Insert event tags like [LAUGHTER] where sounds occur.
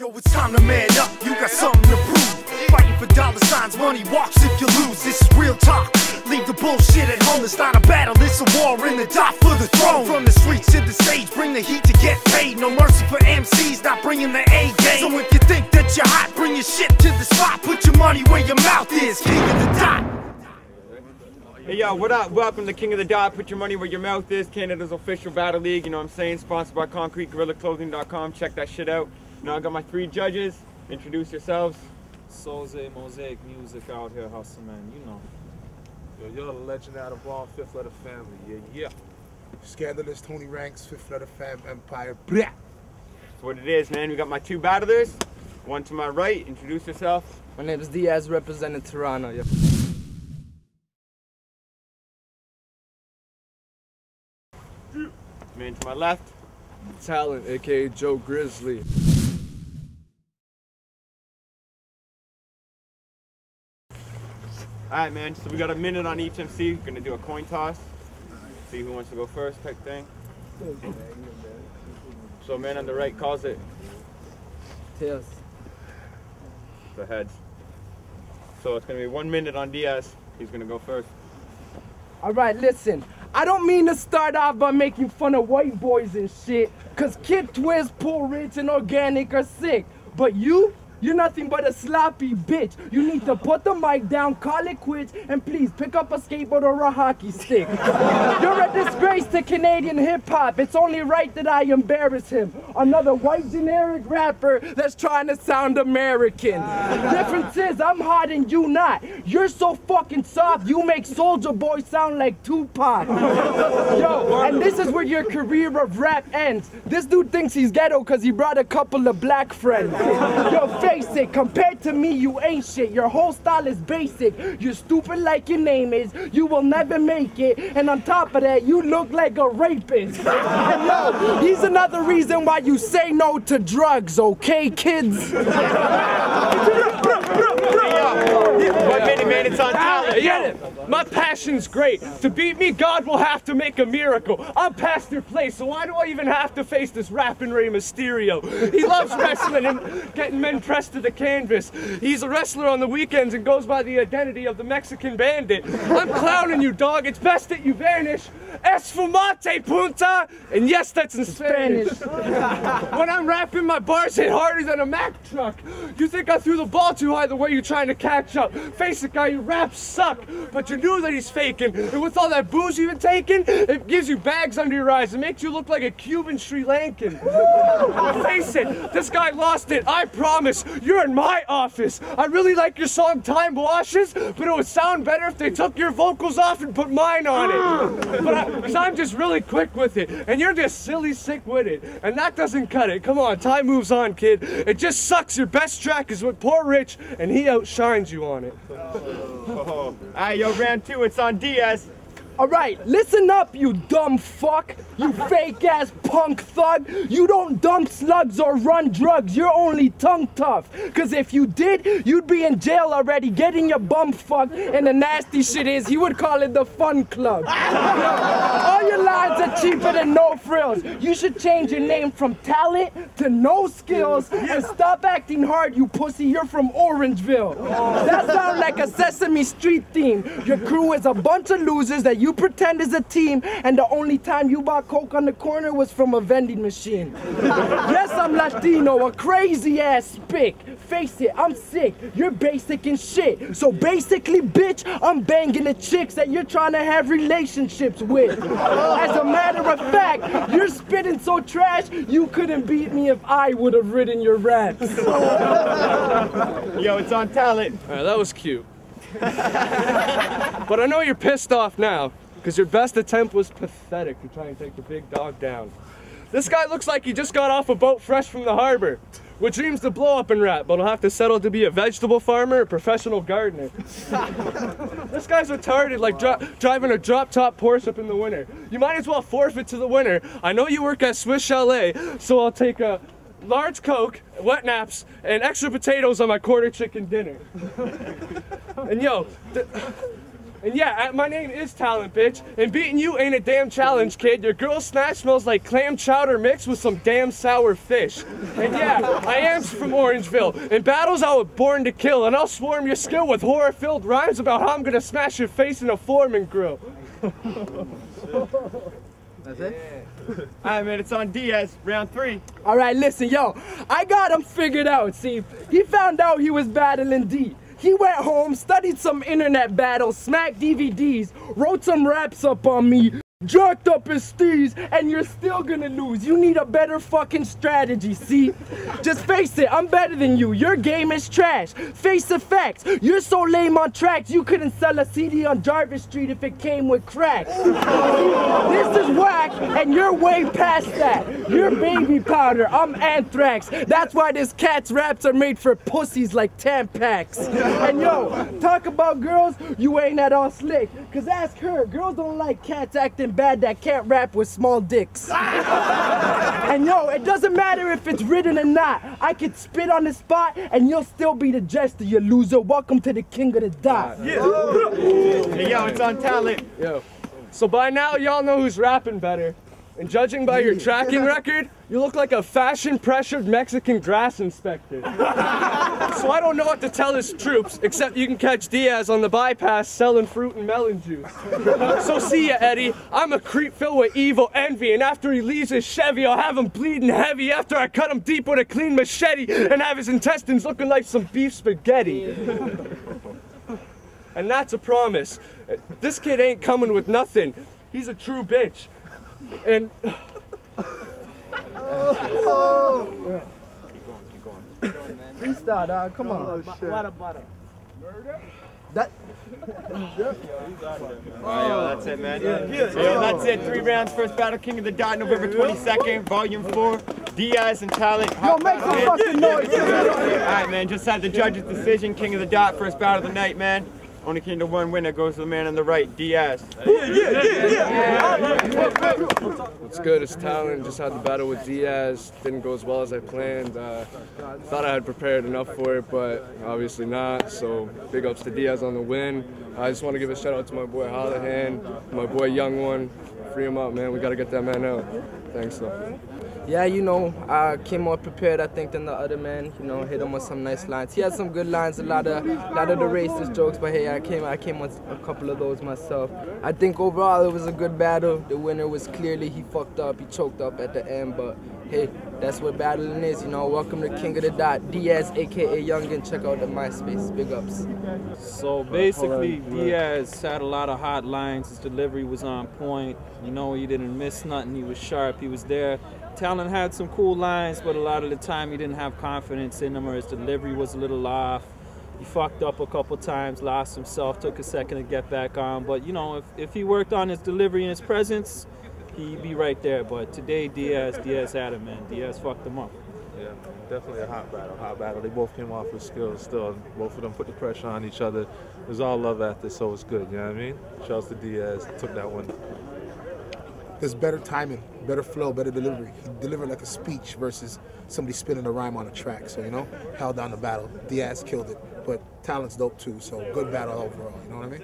Yo, it's time to man up, you got something to prove. Fighting for dollar signs, money walks if you lose. This is real talk. Leave the bullshit at home, it's not a battle, it's a war in the dock for the throne. From the streets to the stage, bring the heat to get paid. No mercy for MCs, not bringing the A game. So if you think that you're hot, bring your shit to the spot. Put your money where your mouth is, king of the dot. Hey yo, what up? Welcome to King of the Dot. Put your money where your mouth is. Canada's official battle league. You know what I'm saying? Sponsored by ConcreteGorillaClothing.com. Check that shit out. Now I got my three judges. Introduce yourselves. Soze Mosaic Music out here hustling, man. You know. Yo, you're the legend out of all fifth letter family. Yeah, yeah. Scandalis Tony Ranks, Fifth Letter Fam Empire. Blah. That's what it is, man. We got my two battlers. One to my right. Introduce yourself. My name is Diaz, representing Toronto. Yeah. Man to my left. Talent, aka Joe Grizzly. Alright, man. So we got a minute on each MC. We're gonna do a coin toss. See who wants to go first, type thing. So man on the right calls it Tails. the heads. So it's gonna be one minute on Diaz. He's gonna go first. All right, listen. I don't mean to start off by making fun of white boys and shit, cause Kid Twist, Poor Rich, and Organik are sick. But you, you're nothing but a sloppy bitch. You need to put the mic down, call it quits, and please pick up a skateboard or a hockey stick. You're a disgrace to Canadian hip hop. It's only right that I embarrass him. Another white generic rapper that's trying to sound American. Difference is, I'm hot and you not. You're so fucking soft, you make Soldier Boy sound like Tupac. Yo, and this is where your career of rap ends. This dude thinks he's ghetto because he brought a couple of black friends. Yo, it, compared to me, you ain't shit. Your whole style is basic. You're stupid like your name is. You will never make it. And on top of that, you look like a rapist. [LAUGHS] And yo, he's another reason why you say no to drugs, okay, kids? One minute, man. It's on talent. Get it? My passion's great. To beat me, God will have to make a miracle. I'm past your place, so why do I even have to face this rapping Rey Mysterio? He loves wrestling and getting men pressed to the canvas. He's a wrestler on the weekends and goes by the identity of the Mexican bandit. I'm clowning you, dog. It's best that you vanish. Esfumate, punta! And yes, that's in Spanish. [LAUGHS] when I'm rapping, my bars hit harder than a Mack truck. You think I threw the ball too high the way you're trying to catch up. Face it, guy, your raps suck. But you knew that he's faking. And with all that booze you've been taking, it gives you bags under your eyes. It makes you look like a Cuban Sri Lankan. Face it, this guy lost it. I promise. You're in my office. I really like your song Time Washes, but it would sound better if they took your vocals off and put mine on it. But I, I'm just really quick with it, and you're just silly sick with it. And that doesn't cut it. Come on, time moves on, kid. It just sucks. Your best track is with Poor Rich, and he outshines you on it. [LAUGHS] Oh. Alright, yo, round two. It's on Diaz. All right, listen up, you dumb fuck. You fake ass punk thug. You don't dump slugs or run drugs. You're only tongue tough. Cause if you did, you'd be in jail already getting your bum fucked. And the nasty shit is, he would call it the fun club. [LAUGHS] All your lines are cheaper than no frills. You should change your name from talent to no skills and stop acting hard, you pussy. You're from Orangeville. That sounds like a Sesame Street theme. Your crew is a bunch of losers that you pretend as a team, and the only time you bought Coke on the corner was from a vending machine. [LAUGHS] yes, I'm Latino, a crazy ass spick. Face it, I'm sick. You're basic and shit. So basically, bitch, I'm banging the chicks that you're trying to have relationships with. As a matter of fact, you're spitting so trash, you couldn't beat me if I would have written your raps. [LAUGHS] Yo, it's on talent. All right, that was cute. [LAUGHS] but I know you're pissed off now, because your best attempt was pathetic to try and take the big dog down. This guy looks like he just got off a boat fresh from the harbor, with dreams to blow up and rap, but he'll have to settle to be a vegetable farmer, a professional gardener. [LAUGHS] this guy's retarded, like dri- driving a drop-top Porsche up in the winter. You might as well forfeit to the winner. I know you work at Swiss Chalet, so I'll take a large Coke, wet naps, and extra potatoes on my quarter chicken dinner. and yo, And yeah, uh, my name is Talent, bitch. And beating you ain't a damn challenge, kid. Your girl snatch smells like clam chowder mixed with some damn sour fish. And yeah, I am from Orangeville. In battles, I was born to kill, and I'll swarm your skill with horror-filled rhymes about how I'm gonna smash your face in a foreman grill. [LAUGHS] That's it? Alright, man, it's on Diaz, round three. All right, listen, yo, I got him figured out. See, he found out he was battling D. He went home, studied some internet battles, smacked DVDs, wrote some raps up on me, jerked up his steez, and you're still gonna lose. You need a better fucking strategy, see? Just face it, I'm better than you. Your game is trash. Face the facts. You're so lame on tracks, you couldn't sell a CD on Jarvis Street if it came with crack. this is and you're way past that. You're baby powder, I'm anthrax. That's why this cat's raps are made for pussies like Tampax. And yo, talk about girls, you ain't at all slick. Cause ask her, girls don't like cats acting bad that can't rap with small dicks. [LAUGHS] and yo, it doesn't matter if it's written or not. I could spit on the spot and you'll still be the jester, you loser. Welcome to the king of the dot. [LAUGHS] Hey, yo, it's on Talent. Yo. So by now, y'all know who's rapping better. And judging by your tracking [LAUGHS] record, you look like a fashion-pressured Mexican grass inspector. [LAUGHS] so I don't know what to tell his troops, except you can catch Diaz on the bypass selling fruit and melon juice. [LAUGHS] so see ya, Eddie. I'm a creep filled with evil envy, and after he leaves his Chevy, I'll have him bleeding heavy after I cut him deep with a clean machete and have his intestines looking like some beef spaghetti. And that's a promise. This kid ain't coming with nothing. He's a true bitch. And oh. Keep going, keep going. Keep going, man. Freestyle, dog. Come on. Oh, that, Alright, yo, that's it, man. Yo, that's it. Three rounds, first battle, King of the Dot, November 22nd, Volume 4. Diaz and Talent. yo, make some fucking noise. Alright, man, just had the judge's decision. King of the Dot, first battle of the night, man. Only king to one winner goes to the man on the right, Diaz. It's good. It's talent. Just had the battle with Diaz. Didn't go as well as I planned. Uh, thought I had prepared enough for it, but obviously not. So big ups to Diaz on the win. I just want to give a shout out to my boy Holohan, my boy Young One. Free him up, man. We got to get that man out. Thanks, though. Yeah, you know, I came more prepared, I think, than the other man. You know, hit him with some nice lines. He had some good lines, a lot of, a lot of the racist jokes, but hey, I came, I came with a couple of those myself. I think overall it was a good battle. The winner was clearly he fucked up, he choked up at the end, but hey, that's what battling is. You know, welcome to King of the Dot, Diaz, aka Youngin. Check out the MySpace. Big ups. So basically, Diaz had a lot of hot lines. His delivery was on point. You know, he didn't miss nothing. He was sharp. He was there. Talent had some cool lines, but a lot of the time he didn't have confidence in them, or his delivery was a little off. He fucked up a couple times, lost himself, took a second to get back on. But you know, if, if he worked on his delivery and his presence, he'd be right there. But today, Diaz, Diaz had him, man. Diaz fucked him up. Yeah, definitely a hot battle. Hot battle. They both came off with skills still. Both of them put the pressure on each other. It was all love after, so it's good. You know what I mean? Shouts to Diaz. Took that one. There's better timing, better flow, better delivery. He delivered like a speech versus somebody spinning a rhyme on a track. So, you know, held down the battle. Diaz killed it. But talent's dope too, so good battle overall. You know what I mean?